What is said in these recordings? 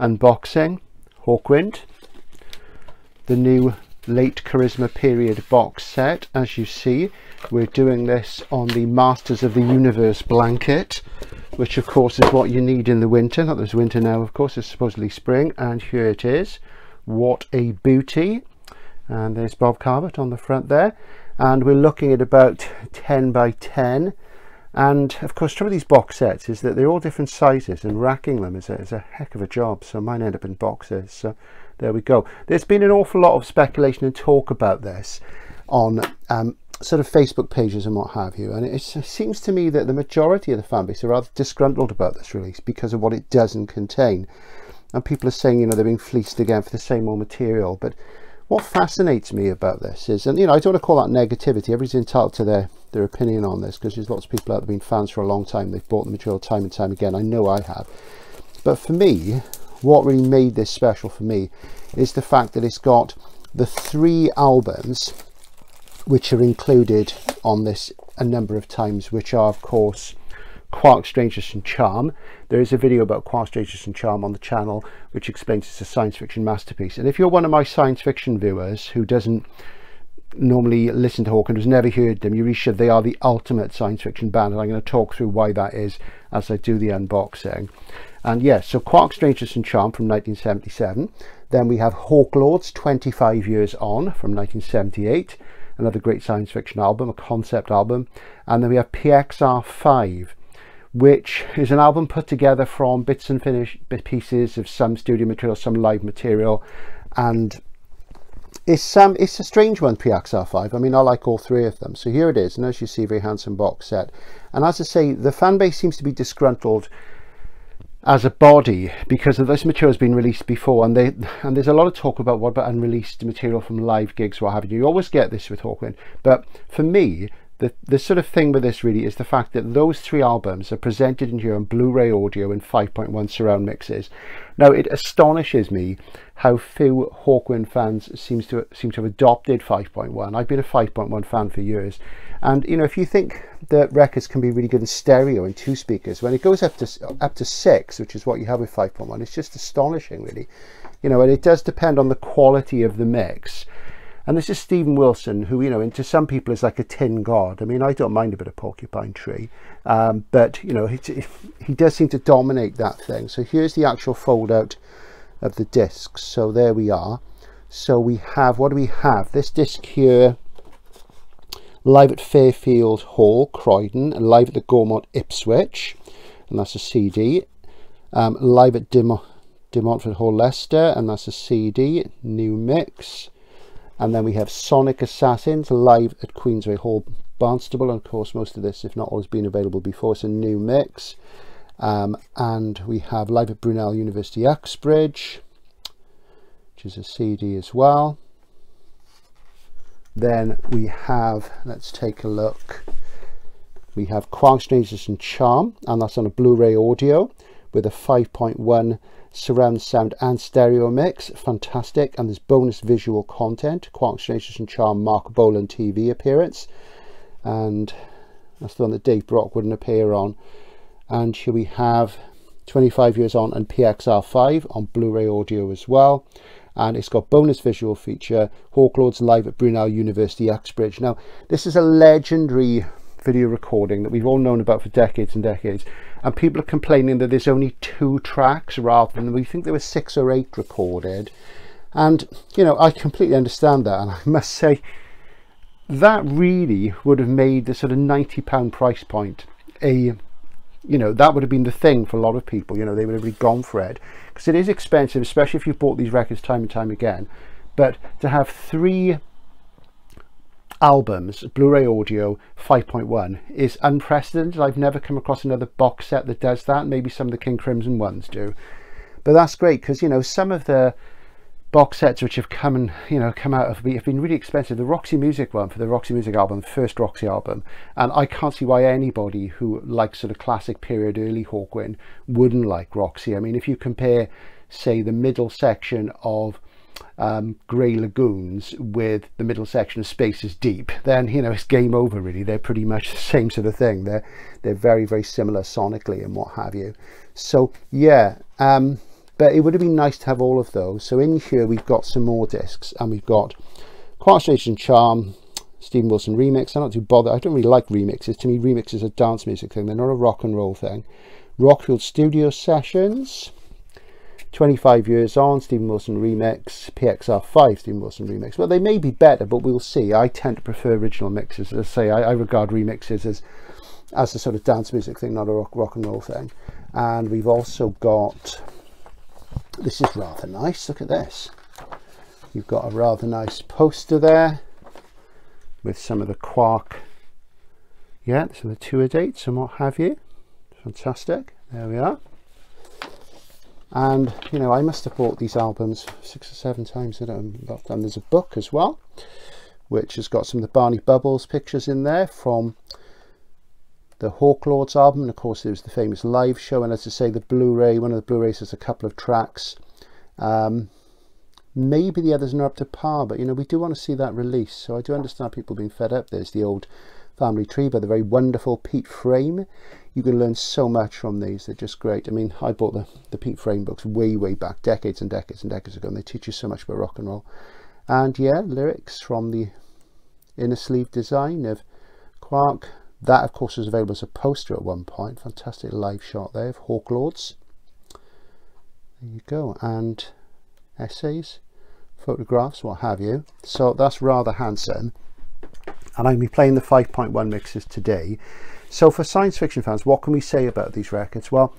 unboxing Hawkwind, the new late Charisma period box set. As you see, we're doing this on the Masters of the Universe blanket, which of course is what you need in the winter. Not there's winter now, of course, it's supposedly spring, and here it is. What a booty. And there's Bob Calvert on the front there. And we're looking at about 10 by 10 and of course some of these box sets is that they're all different sizes and racking them is a, is a heck of a job so mine end up in boxes so there we go. There's been an awful lot of speculation and talk about this on um, sort of Facebook pages and what have you and it, seems to me that the majority of the fan base are rather disgruntled about this release because of what it doesn't contain. And people are saying you know they're being fleeced again for the same old material but what fascinates me about this is and you know I don't want to call that negativity everybody's entitled to their their opinion on this because there's lots of people out there been fans for a long time. They've bought the material time and time again. I know I have. But for me, what really made this special for me is the fact that it's got the three albums which are included on this a number of times, which are, of course, Quark, Strangeness and Charm. There is a video about Quark, Strangeness and Charm on the channel, which explains it's a science fiction masterpiece. And if you're one of my science fiction viewers who doesn't normally listen to Hawkwind, has never heard them, you really should. They are the ultimate science fiction band, and I'm going to talk through why that is as I do the unboxing. And yes, so Quark, Strangeness and Charm from 1977. Then we have Hawk Lords, 25 Years On from 1978, another great science fiction album, a concept album. And then we have PXR 5, which is an album put together from bits and pieces of some studio material, some live material, and it's um it's a strange one PXR5 I mean I like all three of them. So here it is and as you see very handsome box set. And as I say the fan base seems to be disgruntled as a body because of this material has been released before. And they and there's a lot of talk about what about unreleased material from live gigs what have you. You always get this with Hawkwind. But for me the, the sort of thing with this really is the fact that those three albums are presented in here on Blu-ray audio and 5.1 surround mixes. Now it astonishes me how few Hawkwind fans seems to seem to have adopted 5.1. I've been a 5.1 fan for years. And you know, if you think that records can be really good in stereo in two speakers, when it goes up to up to six, which is what you have with 5.1, it's just astonishing really. You know, and it does depend on the quality of the mix. And this is Steven Wilson, who, you know, to some people is like a tin god. I mean, I don't mind a bit of porcupine tree, um, but, you know, he, he does seem to dominate that thing. So here's the actual fold out of the discs. So there we are. So we have, what do we have? This disc here, live at Fairfield Hall, Croydon, and live at the Gaumont Ipswich, and that's a CD. Um, live at Montfort Hall, Leicester, and that's a CD, new mix and then we have Sonic Assassins live at Queensway Hall Barnstaple and of course most of this if not all has been available before. It's a new mix. Um, and we have live at Brunel University Uxbridge which is a CD as well. Then we have let's take a look. We have Quark Strangeness and Charm and that's on a Blu-ray audio with a 5.1 surround sound and stereo mix. Fantastic. And there's bonus visual content Quark Strangeness and Charm Marc Bolan TV appearance. And that's the one that Dave Brock wouldn't appear on. And here we have 25 years on and PXR5 on Blu-ray audio as well. And it's got bonus visual feature Hawklords live at Brunel University Uxbridge. Now this is a legendary video recording that we've all known about for decades and decades and people are complaining that there's only two tracks rather than we think there were six or eight recorded. And you know I completely understand that. And I must say that really would have made the sort of 90 pound price point a you know that would have been the thing for a lot of people. You know they would have really gone for it. Because it is expensive especially if you've bought these records time and time again. But to have three albums, Blu-ray audio 5.1 is unprecedented. I've never come across another box set that does that. Maybe some of the King Crimson ones do. But that's great because, you know, some of the box sets which have come and, you know, come out have been, have been really expensive. The Roxy Music one for the Roxy Music album, first Roxy album. And I can't see why anybody who likes sort of classic period early Hawkwind wouldn't like Roxy. I mean, if you compare, say, the middle section of um, Grey Lagoons with the middle section of Space is Deep, then you know it's game over. Really, they're pretty much the same sort of thing. They're they're very very similar sonically and what have you. So yeah, um, but it would have been nice to have all of those. So in here we've got some more discs and we've got Strange and Charm Steven Wilson remix. I'm not too bothered. I don't really like remixes. To me remixes are dance music thing. They're not a rock and roll thing. Rockfield Studio Sessions 25 years on, Steven Wilson remix, PXR5 Steven Wilson remix. Well, they may be better, but we'll see. I tend to prefer original mixes. As I say, I, I regard remixes as as a sort of dance music thing, not a rock, rock and roll thing. And we've also got, this is rather nice, look at this. You've got a rather nice poster there with some of the Quark, yeah, some of the tour dates and what have you. Fantastic, there we are and you know I must have bought these albums six or seven times and there's a book as well which has got some of the Barney Bubbles pictures in there from the Hawk Lords album. And of course there was the famous live show. And as I say the Blu-ray one of the Blu-rays has a couple of tracks. Um, maybe the others are up to par but you know we do want to see that release. So I do understand people being fed up. There's the old family tree by the very wonderful Pete Frame. You can learn so much from these. They're just great. I mean i bought the the pete frame books way way back decades and decades and decades ago and they teach you so much about rock and roll. And yeah lyrics from the inner sleeve design of quark. That of course was available as a poster at one point. Fantastic live shot there of Hawk Lords. there you go. And essays photographs what have you. So that's rather handsome and I'm playing the 5.1 mixes today so for science fiction fans, what can we say about these records? Well,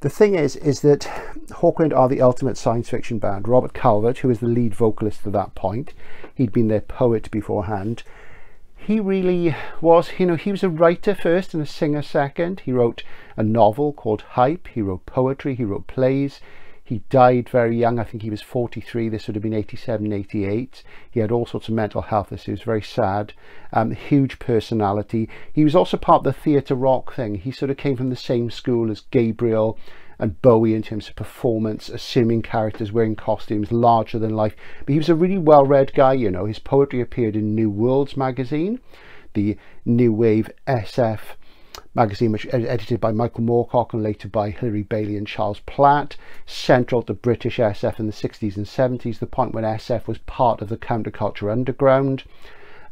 the thing is, is that Hawkwind are the ultimate science fiction band. Robert Calvert, who was the lead vocalist at that point, he'd been their poet beforehand. He really was, you know, he was a writer first and a singer second. He wrote a novel called Hype. He wrote poetry. He wrote plays. He died very young. I think he was 43. This would have been 87, 88. He had all sorts of mental health issues. Very sad. Um, huge personality. He was also part of the theatre rock thing. He sort of came from the same school as Gabriel and Bowie in terms of performance, assuming characters, wearing costumes, larger than life. But he was a really well-read guy, you know. His poetry appeared in New Worlds magazine, the New Wave SF magazine which was edited by Michael Moorcock and later by Hilary Bailey and Charles Platt, central to British SF in the 60s and 70s, the point when SF was part of the counterculture underground.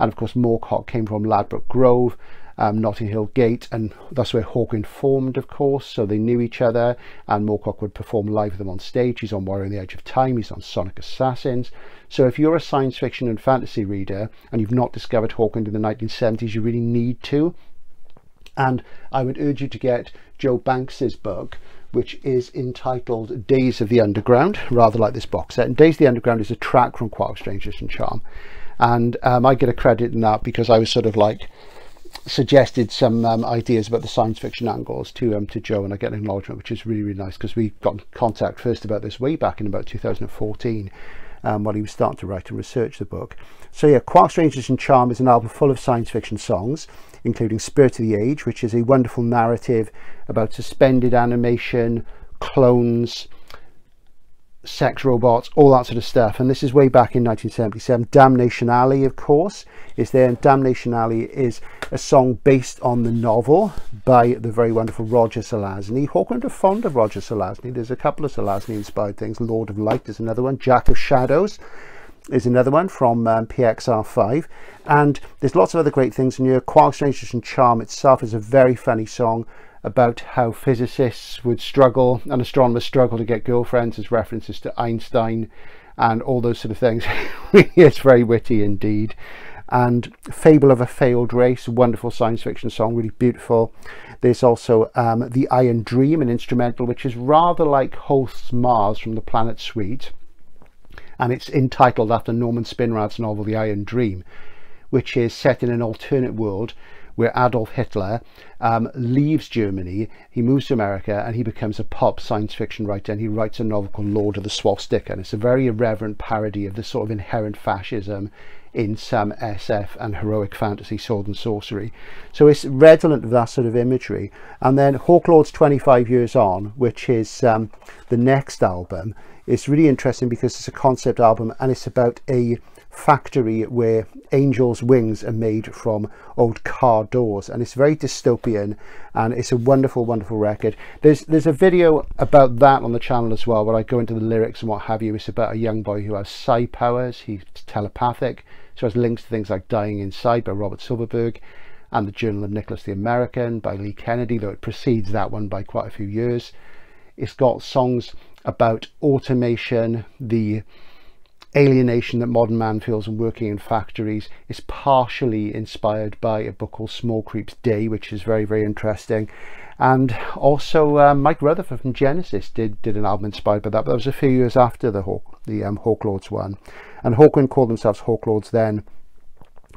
And of course, Moorcock came from Ladbroke Grove, um, Notting Hill Gate, and that's where Hawkwind formed, of course, so they knew each other, and Moorcock would perform live with them on stage. He's on Warrior on the Edge of Time, he's on Sonic Assassins. So if you're a science fiction and fantasy reader, and you've not discovered Hawkwind in the 1970s, you really need to, and I would urge you to get Joe Banks's book which is entitled Days of the Underground rather like this box set. And Days of the Underground is a track from Quark Strangeness and Charm. And um, I get a credit in that because I was sort of like suggested some um, ideas about the science fiction angles to um, to Joe and I get an acknowledgement which is really really nice because we got in contact first about this way back in about 2014 um, while he was starting to write and research the book. So yeah, Quark Strangeness and Charm is an album full of science fiction songs including Spirit of the Age, which is a wonderful narrative about suspended animation, clones, sex robots, all that sort of stuff. And this is way back in 1977. Damnation Alley, of course, is there. And Damnation Alley is a song based on the novel by the very wonderful Roger Zelazny. Hawkwind are fond of Roger Zelazny. There's a couple of Zelazny inspired things. Lord of Light is another one. Jack of Shadows is another one from um, PXR5 and there's lots of other great things in here. Quark Strangeness and Charm itself is a very funny song about how physicists would struggle and astronomers struggle to get girlfriends as references to Einstein and all those sort of things. it's very witty indeed. And Fable of a Failed Race, wonderful science fiction song, really beautiful. There's also um, The Iron Dream, an instrumental which is rather like Holst's Mars from the Planet Suite and it's entitled after Norman Spinrad's novel The Iron Dream, which is set in an alternate world where Adolf Hitler um, leaves Germany, he moves to America and he becomes a pop science fiction writer and he writes a novel called Lord of the Swastika and it's a very irreverent parody of the sort of inherent fascism in some SF and heroic fantasy sword and sorcery. So it's redolent of that sort of imagery. And then Hawklords 25 Years On, which is um, the next album, it's really interesting because it's a concept album and it's about a factory where angels wings are made from old car doors. And it's very dystopian and it's a wonderful wonderful record. There's there's a video about that on the channel as well where i go into the lyrics and what have you. It's about a young boy who has psi powers. He's telepathic. So has links to things like dying inside by robert silverberg and the journal of nicholas the american by leigh kennedy though it precedes that one by quite a few years. It's got songs about automation the alienation that modern man feels when working in factories is partially inspired by a book called Small Creeps Day, which is very, very interesting. And also uh, Mike Rutherford from Genesis did, did an album inspired by that, but that was a few years after the Hawk, the um, Hawklords one. And Hawkwind called themselves Hawklords then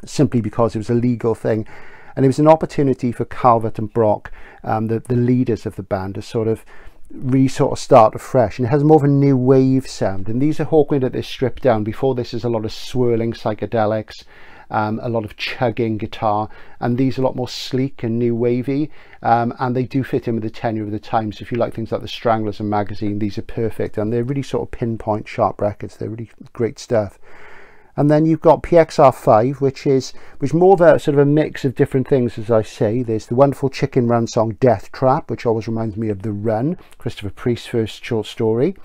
simply because it was a legal thing. And it was an opportunity for Calvert and Brock, um, the, the leaders of the band, to sort of really sort of start afresh and it has more of a new wave sound. And these are Hawkwind at this stripped down. Before this is a lot of swirling psychedelics um, a lot of chugging guitar and these are a lot more sleek and new wavy um, and they do fit in with the tenure of the time so if you like things like the Stranglers and Magazine these are perfect and they're really sort of pinpoint sharp records. They're really great stuff and then you've got PXR5 which is which more of a sort of a mix of different things as I say there's the wonderful Chicken Run song Death Trap which always reminds me of The Run Christopher Priest's first short story.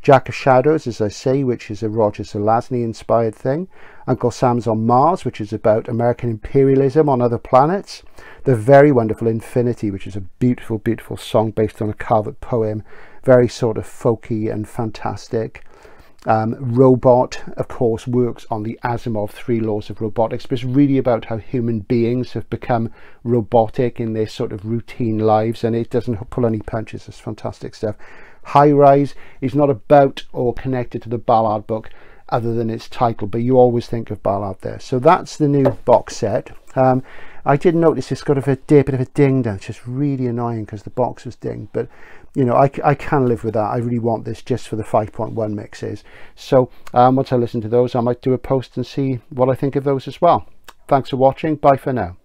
Jack of Shadows as I say which is a Roger Zelazny inspired thing. Uncle Sam's on Mars which is about American imperialism on other planets. The very wonderful Infinity which is a beautiful beautiful song based on a Calvert poem. Very sort of folky and fantastic um, robot, of course, works on the Asimov three laws of robotics, but it's really about how human beings have become robotic in their sort of routine lives, and it doesn't pull any punches. It's fantastic stuff. High Rise is not about or connected to the Ballard book other than its title, but you always think of Ballard there. So that's the new box set. Um, I did notice it's got a bit, of a ding down, which is really annoying because the box was dinged, but you know, I, I can live with that. I really want this just for the 5.1 mixes. So um, once I listen to those, I might do a post and see what I think of those as well. Thanks for watching. Bye for now.